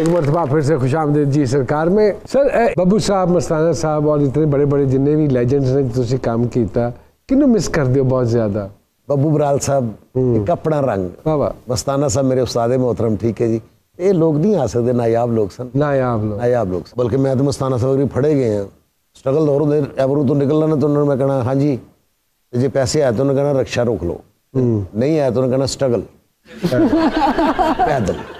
एक मरतबा फिर से खुश आमदेद जी सरकार में सर ए, बब्बू साहब मस्ताना साहब और इतने बड़े बड़े जिन्ने भी लेजेंड्स ने ਤੁਸੀਂ ਕੰਮ ਕੀਤਾ ਕਿਹਨੂੰ ਮਿਸ ਕਰਦੇ ਹੋ ਬਹੁਤ ਜ਼ਿਆਦਾ ਬੱਬੂ ਬਰਾਲ ਸਾਹਿਬ ਇੱਕ ਆਪਣਾ ਰੰਗ ਵਾਹ ਵਾਹ ਮਸਤਾਨਾ ਸਾਹਿਬ ਮੇਰੇ ਉਸਤਾਦ मोहतरम ठीक है जी ਇਹ ਲੋਕ ਨਹੀਂ ਆ ਸਕਦੇ ਨਾਯਾਬ ਲੋਕ ਸਨ नायाब लोग नायाब लोग बल्कि मैं तो मस्ताना साहब भी फड़े गए हैं स्ट्रगल दौर दे एवरू तो निकलना ना तो उन्होंने मैं कहना हाँ जी ਤੇ ਜੇ ਪੈਸੇ ਆਏ ਤਾਂ ਉਹਨੇ ਕਹਿਣਾ ਰਕਸ਼ਾ ਰੋਕ ਲਓ ਨਹੀਂ ਆਇਆ ਤਾਂ ਉਹਨੇ ਕਹਿਣਾ ਸਟਰਗਲ ਪੈਦਲ ਉਹ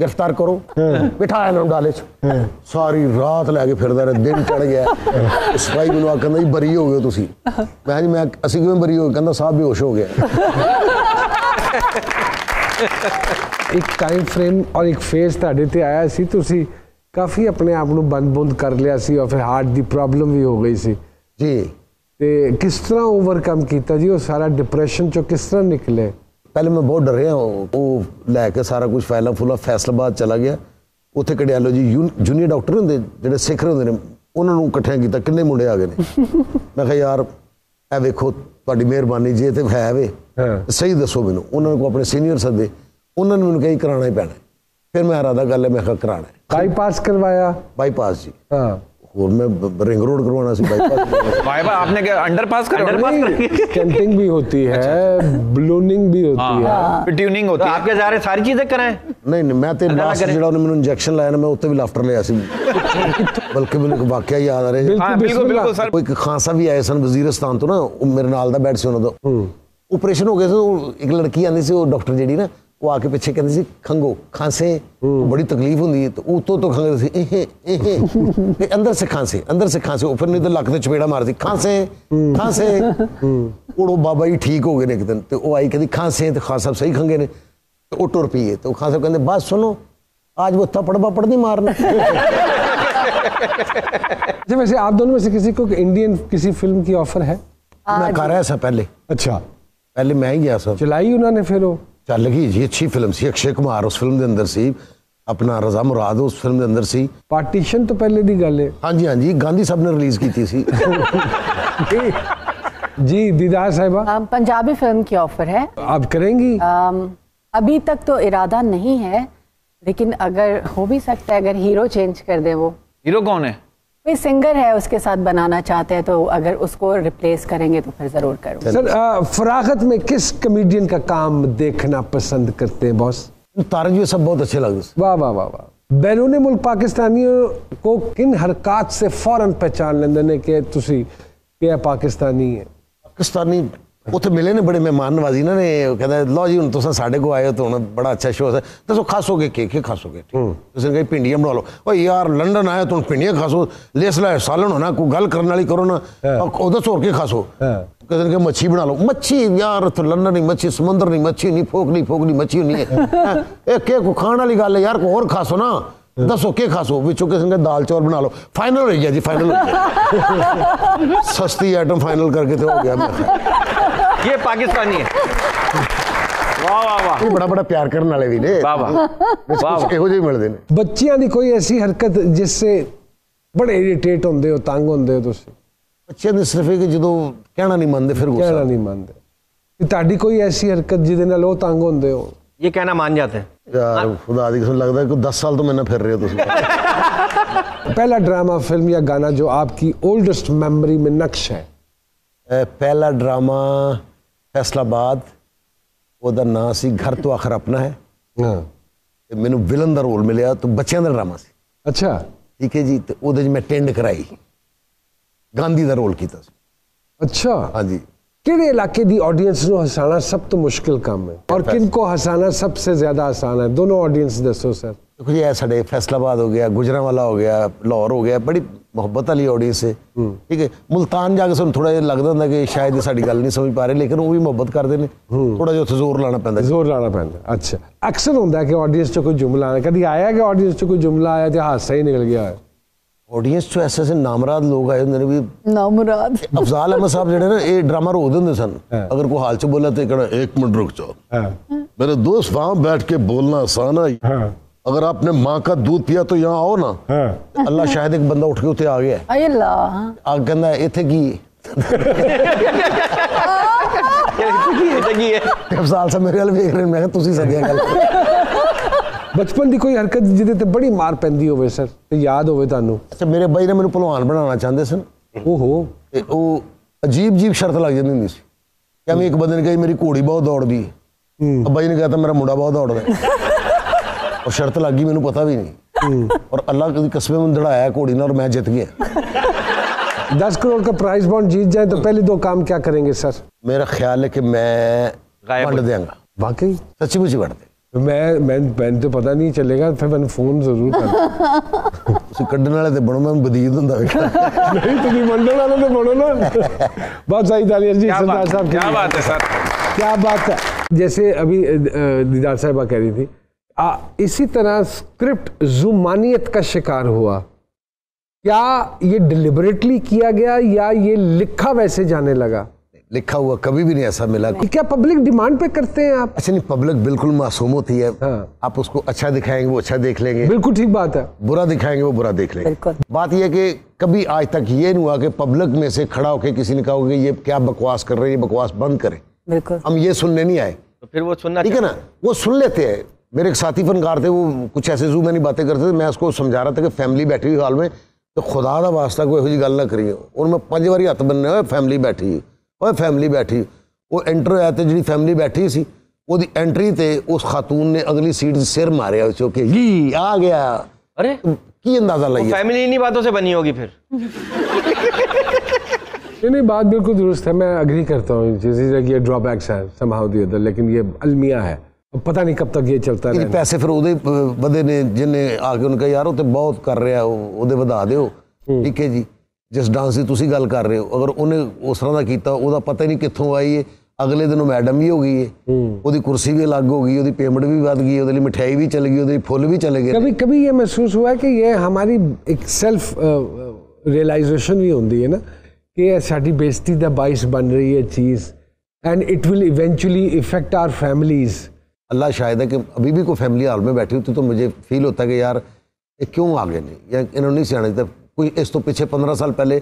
ਗ੍ਰਿਫਤਾਰ ਕਰੋ। ਬਿਠਾਇਆ ਇਹਨਾਂ ਨੂੰ ਡਾਲੇ ਚ। ਸਾਰੀ ਰਾਤ ਲੈ ਕੇ ਫਿਰਦਾ ਰਿਹਾ ਦਿਨ ਚੜ ਗਿਆ। ਸਫ਼ਾਈ ਮੈਨੂੰ ਆ ਕਹਿੰਦਾ ਜੀ ਬਰੀ ਹੋ ਗਏ ਤੁਸੀਂ। ਮੈਂ ਜੀ ਮੈਂ ਅਸੀਂ ਕਿਵੇਂ ਬਰੀ ਹੋ ਗਏ? ਕਹਿੰਦਾ ਸਾਹਿਬ ਬੇਹੋਸ਼ ਹੋ ਗਿਆ। ਇੱਕ ਟਾਈਮ ਫਰੇਮ ਔਰ ਇੱਕ ਫੇਸ ਤੁਹਾਡੇ ਤੇ ਆਇਆ ਸੀ। ਤੁਸੀਂ ਕਾਫੀ ਆਪਣੇ ਆਪ ਨੂੰ ਬੰਦ-ਬੰਦ ਕਰ ਲਿਆ ਸੀ ਔਰ ਫਿਰ ਹਾਰਟ ਦੀ ਪ੍ਰੋਬਲਮ ਵੀ ਹੋ ਗਈ ਸੀ। ਜੀ। ਤੇ ਕਿਸ ਤਰ੍ਹਾਂ ਓਵਰਕਮ ਕੀਤਾ ਜੀ? ਉਹ ਸਾਰਾ ਡਿਪਰੈਸ਼ਨ ਚੋਂ ਕਿਸ ਤਰ੍ਹਾਂ ਨਿਕਲੇ? ਪਹਿਲੇ ਮੈਂ ਬਹੁਤ ਡਰਿਆ ਉਹ ਉਹ ਲੈ ਕੇ ਸਾਰਾ ਕੁਝ ਫਾਈਲਾਂ ਫੁੱਲਾਂ ਫੈਸਲਾਬਾਦ ਚਲਾ ਗਿਆ। ਉੱਥੇ ਕੜਿਆਲੋ ਜੀ ਜੂਨੀਅਰ ਡਾਕਟਰ ਹੁੰਦੇ ਜਿਹੜੇ ਸਿੱਖ ਰਹੇ ਹੁੰਦੇ ਨੇ ਉਹਨਾਂ ਨੂੰ ਇਕੱਠਿਆਂ ਕੀਤਾ ਕਿੰਨੇ ਮੁੰਡੇ ਆ ਗਏ ਨੇ। ਮੈਂ ਕਿਹਾ ਯਾਰ ਇਹ ਵੇਖੋ ਤੁਹਾਡੀ ਮਿਹਰਬਾਨੀ ਜੇ ਤੇ ਹੈ ਵੇ ਹਾਂ। ਸਹੀ ਦੱਸੋ ਮੈਨੂੰ। ਉਹਨਾਂ ਨੂੰ ਆਪਣੇ ਸੀਨੀਅਰ ਸੱਦੇ ਉਹਨਾਂ ਨੇ ਮੈਨੂੰ ਕਹੀ ਕਰਾਣਾ ਹੀ ਪੈਣਾ ਹੈ। ਫਿਰ ਮੈਂ ਇਰਾਦਾ ਕਰ ਲਿਆ ਮੈਂ ਕਿਹਾ ਕਰਾਣਾ ਹੈ। ਬਾਈਪਾਸ ਕਰਵਾਇਆ। ਬਾਈਪਾਸ ਜੀ। हाँ ਹੋਰ ਮੈਂ ਬ- ਰਿੰਗ ਰੋਡ ਕਰਵਾਉਣਾ ਸੀ ਬਾਈਪਾਸ भाई भाई आपने क्या अंडरपास करा कैंपिंग भी होती है बलूनिंग भी होती है फिर ट्यूनिंग तो होती है आपके सारे सारी चीजें कराएं ਨਹੀਂ ਨਹੀਂ ਮੈਂ ਤੇ ਲਾਸਟ ਕਰੇ। ਜਿਹੜਾ ਉਹਨੇ ਮੈਨੂੰ ਇੰਜੈਕਸ਼ਨ ਲਾਇਆ ਨਾ ਮੈਂ ਉੱਤੇ ਵੀ ਲਾਫਟਰ ਲਿਆ ਸੀ ਬਲਕਿ ਮੈਨੂੰ ਇੱਕ ਵਾਕਿਆ ਯਾਦ ਆ ਰਿਹਾ हाँ बिल्कुल बिस्मिल्लाह। बिल्कुल सर ਕੋਈ ਇੱਕ ਖਾਨ ਸਾਹਿਬ ਵੀ ਆਏ ਸਨ ਵਜ਼ੀਰਸਤਾਨ ਤੋਂ ਨਾ ਉਹ ਮੇਰੇ ਨਾਲ ਦਾ ਬੈਠ ਸੀ ਉਹਨਾਂ ਦਾ ਆਪਰੇਸ਼ਨ ਹੋ ਗਿਆ ਸੀ ਉਹ ਇੱਕ ਲੜਕੀ ਆਂਦੀ ਸੀ ਉਹ ਡਾਕਟਰ ਜਿਹੜੀ ਨਾ ਉਹ ਆ ਕੇ ਪਿੱਛੇ ਕਹਿੰਦੀ ਸੀ ਖੰਗੋ ਖਾਂਸੇ ਉਹ ਬੜੀ ਤਕਲੀਫ ਹੁੰਦੀ ਹੈ ਤੇ ਉਹ ਤੋਂ ਤੋਂ ਖੰਗਦੇ ਸੀ ਇਹ ਇਹ ਤੇ ਅੰਦਰ ਸੇ ਖਾਂਸੇ ਅੰਦਰ ਸੇ ਖਾਂਸੇ ਉਹ ਫਿਰ ਨਹੀਂ ਤਾਂ ਲੱਕ ਤੇ ਚਪੇੜਾ ਮਾਰਦੀ ਖਾਂਸੇ ਖਾਂਸੇ ਉਹ ਉਹ ਬਾਬਾ ਜੀ ਠੀਕ ਹੋ ਗਏ ਨੇ ਇੱਕ ਦਿਨ ਤੇ ਉਹ ਆਈ ਕਹਿੰਦੀ ਖਾਂਸੇ ਤੇ ਖਾਨ ਸਾਹਿਬ ਸਹੀ ਖੰਗੇ ਨੇ ਤੇ ਉਹ ਟੁਰ ਪਈਏ ਤੇ ਉਹ ਖਾਨ ਸਾਹਿਬ ਕਹਿੰਦੇ ਬਸ ਸੁਣੋ आज वो थप्पड़ बप्पड़ नहीं मारना अच्छा वैसे आप दोनों में से किसी को इंडियन किसी फिल्म की ऑफर है मैं कर रहा था पहले अच्छा पहले मैं ही गया सर चलाई उन्होंने फिर वो ਚੱਲ ਗਈ ਜੀ ਅੱਛੀ ਫਿਲਮ ਸੀ ਅਕਸ਼ੇ ਕੁਮਾਰ ਉਸ ਫਿਲਮ ਦੇ ਅੰਦਰ ਸੀ ਆਪਣਾ ਰਜ਼ਾ ਮੁਰਾਦ ਉਸ ਫਿਲਮ ਦੇ ਅੰਦਰ ਸੀ ਪਾਰਟੀਸ਼ਨ ਤੋਂ ਪਹਿਲੇ ਦੀ ਗੱਲ ਹੈ ਹਾਂਜੀ ਹਾਂਜੀ ਗਾਂਧੀ ਸਾਹਿਬ ਨੇ ਰਿਲੀਜ਼ ਕੀਤੀ ਸੀ जी दीदार साहिबा अम, पंजाबी फिल्म की ऑफर है आप करेंगी अम, अभी तक तो इरादा नहीं है लेकिन अगर हो भी सकता है अगर हीरो चेंज कर दे वो हीरो कौन है कोई सिंगर है उसके साथ बनाना चाहते हैं तो अगर उसको रिप्लेस करेंगे तो फिर ज़रूर करो सर फरागत में किस कमेडियन का काम देखना पसंद करते हैं बॉस तारक जी सब बहुत अच्छे लगे वाह वाह वाह वाह। बैरून मुल्क पाकिस्तानियों को किन हरकत से फ़ौरन पहचान लेंदे के तुम क्या पाकिस्तानी है? पाकिस्तानी ਉੱਥੇ ਮਿਲੇ ਨੇ ਬੜੇ ਮਹਿਮਾਨ ਨਵਾਜ਼ੀ ਇਹਨਾਂ ਨੇ ਉਹ ਕਹਿੰਦਾ ਲਓ ਜੀ ਹੁਣ ਤੁਸੀਂ ਸਾਡੇ ਕੋਲ ਆਏ ਹੋ ਤਾਂ ਹੁਣ ਬੜਾ ਅੱਛਾ ਸ਼ੋਅ ਹੈ ਦੱਸੋ ਖਾਸੋਗੇ ਕੀ ਕੀ ਖਾਸੋਗੇ ਤੁਸੀਂ ਕਹੇ ਪਿੰਡੀਆਂ ਬਣਾ ਲਓ ਓ ਯਾਰ ਲੰਡਨ ਆਏ ਤਾਂ ਹੁਣ ਪਿੰਡੀਆਂ ਖਾਸੋ ਲੇਸ ਲੈ ਸਾਲਣ ਹੋਣਾ ਕੋਈ ਗੱਲ ਕਰਨ ਵਾਲੀ ਕਰੋ ਨਾ ਉਹ ਦੱਸੋ ਹੋਰ ਕੀ ਖਾਸੋ ਹਾਂ। ਕਹਿੰਦੇ ਨੇ ਕਿ ਮੱਛੀ ਬਣਾ ਲਓ ਮੱਛੀ ਯਾਰ ਉੱਥੇ ਲੰਡਨ ਨਹੀਂ ਮੱਛੀ ਸਮੁੰਦਰ ਨਹੀਂ ਮੱਛੀ ਨਹੀਂ ਫੋਕਲੀ ਫੋਕਲੀ ਮੱਛੀ ਨਹੀਂ ਹੈ ਹੈਂ। ਇਹ ਕੀ ਕੋ ਖਾਣ ਵਾਲੀ ਗੱਲ ਹੈ ਯਾਰ ਕੋਈ ਹੋਰ ਖਾਸੋ ਨਾ ਦੱਸੋ ਕੀ ਖਾਸੋ ਵਿੱਚੋਂ ਕਿਸੇ ਨੇ ਦਾਲ ਚੌਲ ਬਣਾ ਲਓ ਫਾਈਨਲ ਹੋ ਗਿਆ ਜੀ ਫਾਈਨਲ ਹੋ ਗਿਆ ਸਸਤੀ ਆਈਟਮ ਫਾਈਨਲ ਕਰਕੇ ਤੇ ਹੋ ਗਿਆ ਮੈਂ ये पाकिस्तानी है वाह वाह वाह ਇਹ ਬੜਾ ਬੜਾ ਪਿਆਰ ਕਰਨ ਵਾਲੇ ਵੀ ਨੇ वाह वाह ਵਿੱਚ वाह ਕੁਛ ਇਹੋ ਜਿਹੇ ਮਿਲਦੇ ਨੇ ਬੱਚਿਆਂ ਦੀ ਕੋਈ ਐਸੀ ਹਰਕਤ ਜਿਸ ਸੇ ਬੜੇ ਇਰੀਟੇਟ ਹੁੰਦੇ ਹੋ ਤੰਗ ਹੁੰਦੇ ਹੋ ਤੁਸੀਂ ਬੱਚਿਆਂ ਦੇ ਸਿਰਫ ਇਹ ਕਿ ਜਦੋਂ ਕਹਿਣਾ ਨਹੀਂ ਮੰਨਦੇ ਫਿਰ ਕਹਿਣਾ ਗੁੱਸਾ ਨਹੀਂ ਮੰਨਦੇ ਕਿ ਤੁਹਾਡੀ ਕੋਈ ਐਸੀ ਹਰਕਤ ਜਿਹਦੇ ਨਾਲ ਉਹ ਤੰਗ ਹੁੰਦੇ ਹੋ ये कहना मान जाते हैं ਯਾਰ ਖੁਦਾ ਦੀ ਕਸਮ ਲੱਗਦਾ ਕਿ 10 ਸਾਲ ਤੋਂ ਮੇਰੇ ਨਾਲ ਫਿਰ ਰਹੇ ਹੋ ਤੁਸੀਂ पहला ड्रामा फिल्म या गाना जो आपकी ओल्डेस्ट मेमोरी में नक्श है ਇਹ ਪਹਿਲਾ ਡਰਾਮਾ ਫੈਸਲਾਬਾਦ ਉਹਦਾ ਨਾਂ ਸੀ ਘਰ ਤੋਂ ਆਖਰ ਆਪਣਾ ਹੈ ਹਾਂ ਤੇ ਮੈਨੂੰ ਵਿਲਨ ਦਾ ਰੋਲ ਮਿਲਿਆ ਤੇ ਬੱਚਿਆਂ ਦਾ ਡਰਾਮਾ ਸੀ ਅੱਛਾ ਠੀਕ ਹੈ ਜੀ ਤੇ ਉਹਦੇ 'ਚ ਮੈਂ ਟੈਂਡ ਕਰਾਈ ਗਾਂਧੀ ਦਾ ਰੋਲ ਕੀਤਾ ਸੀ ਅੱਛਾ ਹਾਂਜੀ ਕਿਹੜੇ ਇਲਾਕੇ ਦੀ ਆਡੀਅנס ਨੂੰ ਹਸਾਣਾ ਸਭ ਤੋਂ ਮੁਸ਼ਕਿਲ ਕੰਮ ਹੈ ਔਰ ਕਿਨ ਕੋ ਹਸਾਣਾ ਸਭ ਤੋਂ ਜ਼ਿਆਦਾ ਆਸਾਨ ਹੈ ਦੋਨੋਂ ਆਡੀਅנס ਦੱਸੋ ਸਰ देखो जी ऐसा डे फैसलाबाद हो गया गुजरावाला हो गया लाहौर हो गया बड़ी मुहब्बत वाली ऑडियंस है। हम्म। ठीक है? मुल्तान जाके सू थोड़ा जहा लगता हूँ कि शायद साड़ी गल नहीं समझ पा रहे लेकिन वो भी मुहब्बत करते हैं हम्म। थोड़ा जहाँ ज़ोर लाना पैदा ज़ोर लाना पैदा अच्छा। अक्सर होंगे कि ऑडियंस चो कोई जुमला आया कभी आया कि ऑडियंस चो कोई जुमला आया तो हादसा ही निकल गया ऑडियंस चो ऐसे ऐसे नामराद लोग आए होंगे भी। नामराद। अफजाल अहमद साहब जो ना ड्रामा रोक देंगे सन। हाँ। अगर कोई हाल च बोला तो एक मिनट रुक जाओ। हाँ। मेरे दोस्त वहाँ बैठ के बोलना आसान है। हाँ। अगर आपने माँ का दूध पिया तो यहाँ आओ ना हाँ ਅੱਲਾ ਸ਼ਾਇਦ ਇੱਕ ਬੰਦਾ ਉੱਠ ਕੇ ਉੱਥੇ ਆ ਗਿਆ अरे अल्लाह ਆ ਕਹਿੰਦਾ ਇੱਥੇ ਕੀ जिंदगी है ਤੇ ਅਫਜ਼ਾਲ ਸਾਹਿਬ ਮੇਰੇ ਵੱਲ ਵੇਖ ਰਹੇ ਨੇ ਮੈਂ ਕਿਹਾ ਤੁਸੀਂ ਸੱਦਿਆ ਗੱਲ ਬਚਪਨ ਦੀ ਕੋਈ ਹਰਕਤ ਜਿਹਦੇ ਤੇ ਬੜੀ ਮਾਰ ਪੈਂਦੀ ਹੋਵੇ ਸਰ ਤੇ ਯਾਦ ਹੋਵੇ ਤੁਹਾਨੂੰ ਅੱਛਾ ਮੇਰੇ ਬਾਈ ਨੇ ਮੈਨੂੰ ਭਲਵਾਨ ਬਣਾਉਣਾ ਚਾਹੁੰਦੇ ਸਨ ਓਹੋ ਤੇ ਉਹ ਅਜੀਬ ਅਜੀਬ ਸ਼ਰਤ ਲੱਗ ਜਾਂਦੀ ਹੁੰਦੀ ਸੀ ਕਿ ਮੈਂ ਇੱਕ ਬੰਦੇ ਨੇ ਕਹੀ ਮੇਰੀ ਘੋੜੀ ਬਹੁਤ ਦੌੜਦੀ ਹੈ ਬਾਈ ਨੇ ਕਹਤਾ ਮੇਰਾ ਮੁੰਡਾ ਬਹੁਤ ਦੌੜਦਾ ਹੈ ਔਰ ਸ਼ਰਤ ਲੱਗ ਗਈ ਮੈਨੂੰ ਪਤਾ ਵੀ ਨਹੀਂ ਔਰ ਅੱਲਾਹ ਦੀ ਕਸਮ ਮੈਨੂੰ ਦੜਾਇਆ ਘੋੜੀ ਨਾਲ ਔਰ ਮੈਂ ਜਿੱਤ ਗਿਆ दस करोड़ का प्राइस बॉन्ड जीत जाए तो पहले दो काम क्या करेंगे सर ਮੇਰਾ ਖਿਆਲ ਹੈ ਕਿ ਮੈਂ गायब ਵੰਡ हो- ਦਿਆਂਗਾ वाकई ਸੱਚੀ ਮੁੱਚੀ ਵੰਡ ਦੇ मैं मैं मैंने तो पता नहीं चलेगा फिर मैंने फोन जरूर कर ਤੁਸੀਂ ਕੱਢਣ ਵਾਲੇ ਤੇ ਬਣੋ ਮੈਂ ਬਦੀਦ ਹੁੰਦਾ ਵੇਖਿਆ नहीं तो नहीं मंडल वाले तो बोलो ना बहुत सही तालियां जी क्या सरदार बात साहब के क्या लिए। बात है सर क्या बात है जैसे अभी अ, अ, दीदार साहिबा कह रही थी आ, इसी तरह स्क्रिप्ट जुमानियत का शिकार हुआ। क्या ये डिलिबरेटली किया गया या ये लिखा वैसे जाने लगा? लिखा हुआ कभी भी नहीं ऐसा मिला। कि क्या पब्लिक डिमांड पे करते हैं आप? अच्छा नहीं पब्लिक बिल्कुल मासूम होती है। हाँ। आप उसको अच्छा दिखाएँगे वो अच्छा देख लेंगे। बिल्कुल ठीक बात है। बुरा दिखाएँगे वो बुरा देख लेंगे। बात यह है कि कभी आज तक ये नहीं हुआ कि पब्लिक में से खड़ा होकर किसी ने कहा कि ये क्या बकवास कर रहे हैं ये बकवास बंद करें। बिल्कुल। हम ये सुनने नहीं आए। तो फिर वो सुनना ठीक है ना? वो सुन लेते हैं। मेरे एक साथी फनकार थे वो कुछ ऐसे जू मैंने बातें करते थे मैं उसको समझा रहा था कि फैमिली बैठी हुई हाल में तो खुदा ਦਾ ਵਾਸਤਾ ਕੋਈ ਇਹੋ ਜਿਹੀ ਗੱਲ ਨਾ ਕਰੀ ਔਰ ਮੈਂ ਪੰਜ ਵਾਰੀ ਹੱਥ ਬੰਨੇ ਹੋਏ ਫੈਮਿਲੀ ਬੈਠੀ ਓਏ ਫੈਮਿਲੀ ਬੈਠੀ ਉਹ ਐਂਟਰ ਹੋਇਆ ਤੇ ਜਿਹੜੀ ਫੈਮਿਲੀ ਬੈਠੀ ਸੀ ਉਹਦੀ ਐਂਟਰੀ ਤੇ ਉਸ ਖਾਤੂਨ ਨੇ ਅਗਲੀ ਸੀਟ 'ਤੇ ਸਿਰ ਮਾਰਿਆ ਵਿੱਚੋਂ ਕਿ ਹੀ ਆ ਗਿਆ अरे ਕੀ ਅੰਦਾਜ਼ਾ ਲਾਈਏ फैमिली इन्हीं बातों से बनी होगी फिर नहीं नहीं बात बिल्कुल दुरुस्त है मैं अग्री करता हूँ जैसे कि ये ड्रॉबैक्स है समाउ दी अदर लेकिन ये अलमिया है अब पता नहीं कब तक ये चलता ਇਹਦੇ रहेगा ਪੈਸੇ ਫਿਰ ਉਹਦੇ ਅਹ, ਵਧੇ ਨੇ ਜਿੰਨੇ ਆ ਕੇ ਉਹਨੇ ਕਿਹਾ ਯਾਰ ਉਹ ਤੇ ਬਹੁਤ ਕਰ ਰਿਹਾ ਉਹ- ਉਹਦੇ ਵਧਾ ਦਿਓ ਠੀਕ ਹੈ ਜੀ ਜਿਸ ਡਾਂਸ ਦੀ ਤੁਸੀਂ ਗੱਲ ਕਰ ਰਹੇ ਹੋ ਅਗਰ ਉਹਨੇ ਉਸ ਤਰ੍ਹਾਂ ਦਾ ਕੀਤਾ ਉਹਦਾ ਪਤਾ ਹੀ ਨਹੀਂ ਕਿੱਥੋਂ ਆਈ ਹੈ ਅਗਲੇ ਦਿਨ ਉਹ ਮੈਡਮ ਵੀ ਹੋ ਗਈ ਹੈ ਉਹਦੀ ਕੁਰਸੀ ਵੀ ਅਲੱਗ ਹੋ ਗਈ ਉਹਦੀ ਪੇਮੈਂਟ ਵੀ ਵੱਧ ਗਈ ਉਹਦੇ ਲਈ ਮਠਿਆਈ ਵੀ ਚਲ ਗਈ ਉਹਦੇ ਲਈ ਫੁੱਲ ਵੀ ਚਲੇ ਗਏ कभी कभी ये महसूस हुआ है कि ये हमारी एक सेल्फ रियलाइजेशन भी होती है ना कि ये साड़ी बेइज्जती ਦਾ ਬਾਇਸ ਬਣ ਰਹੀ ਹੈ ਚੀਜ਼ and it will eventually effect our families अल्लाह शायद है कि अभी भी कोई फैमिली हाल में बैठी होती तो मुझे फील होता है कि यार ये क्यों आ गए नहीं या इन्होंने नहीं सियाने तो कोई इस तो पिछले पंद्रह साल पहले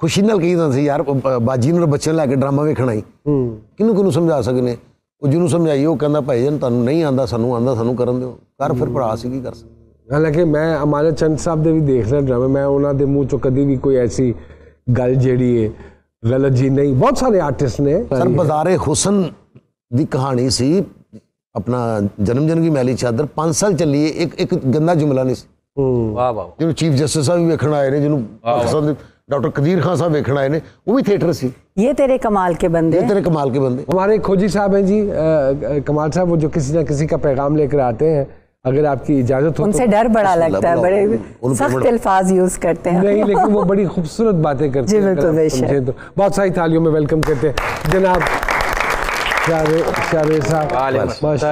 ਖੁਸ਼ੀ ਨਾਲ ਕਹੀਦਾ ਸੀ ਯਾਰ ਬ- ਬਾਜੀ ਨੂੰ ਬੱਚੇ ਨੂੰ ਲੈ ਕੇ ਡਰਾਮਾ ਵੇਖਣ ਆਈ ਕਿਹਨੂੰ ਕਿਹਨੂੰ ਸਮਝਾ ਸਕਨੇ ਉਹ ਜਿਹਨੂੰ ਸਮਝਾਈ ਉਹ ਕਹਿੰਦਾ ਭਾਈ ਜਨ ਤੁਹਾਨੂੰ ਨਹੀਂ ਆਂਦਾ ਸਾਨੂੰ ਆਂਦਾ ਸਾਨੂੰ ਕਰਨ ਦਿਓ ਕਰ ਫਿਰ ਭਰਾ ਸੀ ਕੀ ਕਰ ਸਕਦੇ ਹਾਲਾਂਕਿ ਮੈਂ ਅਮਾਨਤ ਚੰਦ ਸਾਹਿਬ ਦੇ ਵੀ ਦੇਖ ਰਿਹਾ ਡਰਾਮੇ ਮੈਂ ਉਹਨਾਂ ਦੇ ਮੂੰਹ ਚੋਂ ਕਦੀ ਵੀ ਕੋਈ ਐਸੀ ਗੱਲ ਜਿਹੜੀ ਹੈ ਗਲਤ ਜੀ ਨਹੀਂ ਬਹੁਤ ਸਾਰੇ ਆਰਟਿਸਟ ਨੇ ਸਰ ਬਾਜ਼ਾਰੇ ਹੁਸਨ ਦੀ ਕਹਾਣੀ ਸੀ ਆਪਣਾ ਜਨਮ ਜਨ ਕੀ ਮੈਲੀ ਚਾਦਰ 5 ਸਾਲ ਚੱਲੀ ਹੈ ਇੱਕ ਇੱਕ ਗੰਦਾ ਜੁਮਲਾ ਨਹੀਂ ਸੀ वाह वाह ਜਿਹਨੂੰ ਚੀਫ ਜਸਟਿਸ ਸਾਹਿਬ ਵੀ ਵੇਖਣ ਆਏ ਨੇ ਜਿਹਨੂੰ ਪਾਕਿਸਤਾਨ ਦੇ ਡਾਕਟਰ ਕਦੀਰ ਖਾਨ ਸਾਹਿਬ ਵੇਖਣ ਆਏ ਨੇ ਉਹ ਵੀ ਥੀਏਟਰ ਸੀ ये तेरे कमाल के बंदे ਇਹ ਤੇਰੇ ਕਮਾਲ ਕੇ ਬੰਦੇ हमारे खोजी साहब हैं जी अ, अ, कमाल साहब वो जो किसी ना किसी का पैगाम लेकर आते हैं अगर आपकी इजाजत हो उनसे तो डर बड़ा लगता है बुलाओ। बड़े उनको सख्त बुलाओ। अल्फाज यूज करते हैं नहीं लेकिन वो बड़ी खूबसूरत बातें करते जी, हैं बिल्कुल, अगर आप बेशक। समझें तो बहुत सारी तालियों में वेलकम करते हैं जनाब शारे शारे साहब वालेकुम माशा